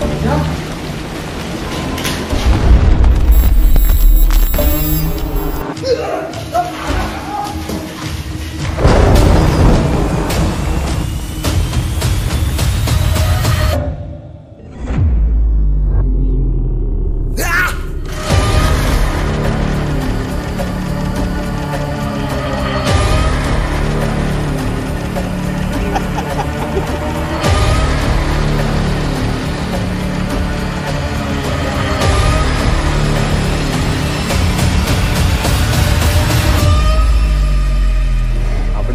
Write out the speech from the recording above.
Yeah.